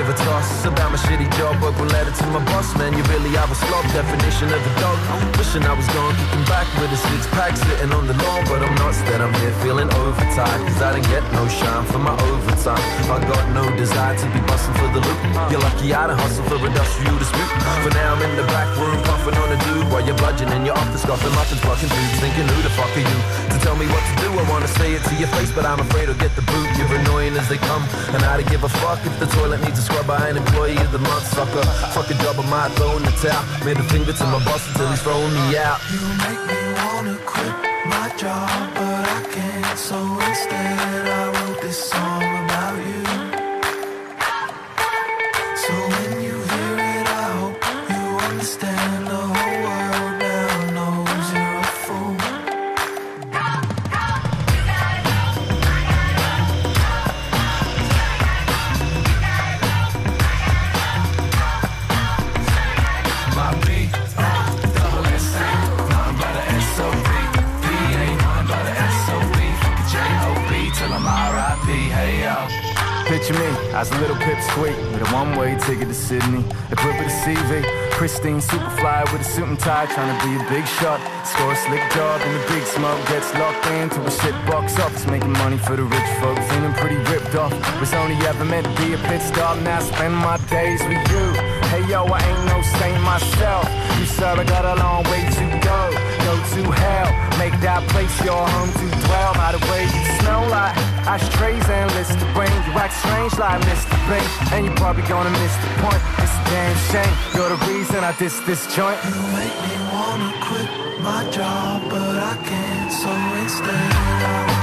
give a toss about my shitty job. Open letter to my boss, man. You really have a slob definition of a dog. Wishing I was gone, kicking back with a six pack sitting on the lawn. But I'm not, instead I'm here feeling overtired. Cause I didn't get no shine for my overtime. I got no desire to be busting for the loop. You're lucky I don't hustle for a dust for now I'm in the back room puffing on a dude while you're bludgeoning in your office scoffing muffins, fucking dudes. Thinking who the fuck are you to tell me what? I wanna say it to your face, but I'm afraid I'll get the boot. You're annoying as they come, and I don't give a fuck if the toilet needs a scrub. I ain't employee of the month, sucker. Fuck a job, I might throw in the towel. Made a finger to my boss until he's throwing me out. You make me wanna quit my job, Picture me as a little pipsqueak with a one-way ticket to Sydney, equipped with a CV, pristine superfly with a suit and tie, trying to be a big shot. Score a slick job and the big smoke gets locked into a shit box office, making money for the rich folk, feeling pretty ripped off. Was only ever meant to be a pit stop, now I spend my days with you. Hey yo, I ain't no saint myself. You said I got a long way to that place your home to dwell. By the way, you smell like ashtrays and Listerine. You act strange like Mr. Bean, and you're probably gonna miss the point. It's a damn shame. You're the reason I diss this joint. You make me wanna quit my job, but I can't. So instead,